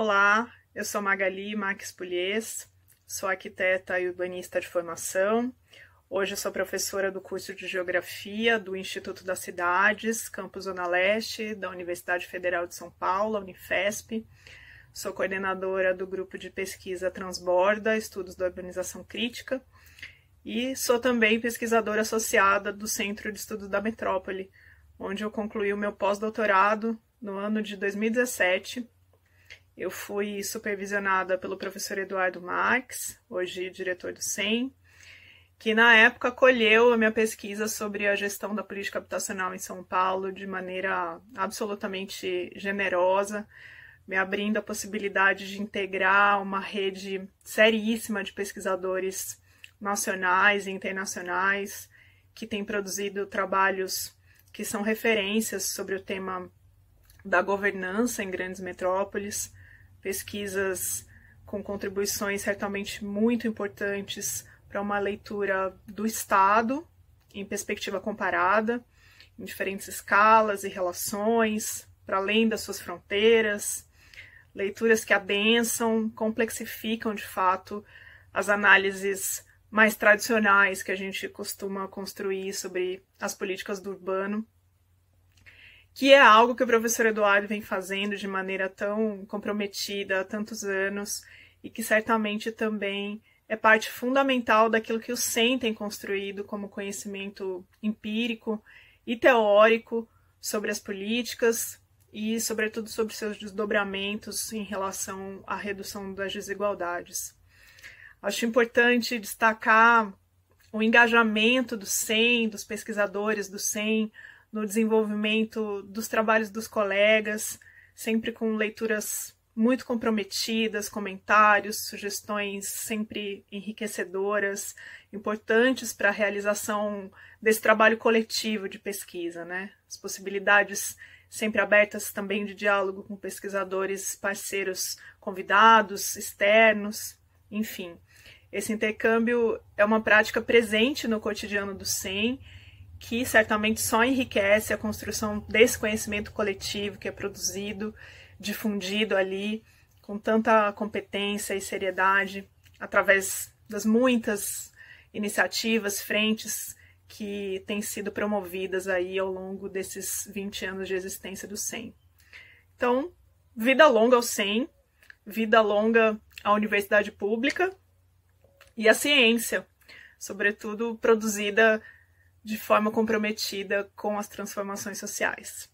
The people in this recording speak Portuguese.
Olá, eu sou Magali Max Pulies, sou arquiteta e urbanista de formação. Hoje sou professora do curso de Geografia do Instituto das Cidades, Campus Zona Leste, da Universidade Federal de São Paulo, Unifesp. Sou coordenadora do grupo de pesquisa Transborda, Estudos da Urbanização Crítica, e sou também pesquisadora associada do Centro de Estudos da Metrópole, onde eu concluí o meu pós-doutorado no ano de 2017. Eu fui supervisionada pelo professor Eduardo Marx, hoje diretor do SEM, que na época acolheu a minha pesquisa sobre a gestão da política habitacional em São Paulo de maneira absolutamente generosa, me abrindo a possibilidade de integrar uma rede seríssima de pesquisadores nacionais e internacionais que têm produzido trabalhos que são referências sobre o tema da governança em grandes metrópoles, pesquisas com contribuições certamente muito importantes para uma leitura do Estado em perspectiva comparada, em diferentes escalas e relações, para além das suas fronteiras, leituras que adensam, complexificam de fato as análises mais tradicionais que a gente costuma construir sobre as políticas do urbano, que é algo que o professor Eduardo vem fazendo de maneira tão comprometida há tantos anos e que certamente também é parte fundamental daquilo que o SEM tem construído como conhecimento empírico e teórico sobre as políticas e, sobretudo, sobre seus desdobramentos em relação à redução das desigualdades. Acho importante destacar o engajamento do SEM, dos pesquisadores do SEM, no desenvolvimento dos trabalhos dos colegas, sempre com leituras muito comprometidas, comentários, sugestões sempre enriquecedoras, importantes para a realização desse trabalho coletivo de pesquisa, né? As possibilidades sempre abertas também de diálogo com pesquisadores, parceiros convidados, externos, enfim. Esse intercâmbio é uma prática presente no cotidiano do SEM, que certamente só enriquece a construção desse conhecimento coletivo que é produzido, difundido ali com tanta competência e seriedade através das muitas iniciativas, frentes que têm sido promovidas aí ao longo desses 20 anos de existência do SEM. Então, vida longa ao SEM, vida longa à universidade pública, e a ciência, sobretudo produzida de forma comprometida com as transformações sociais.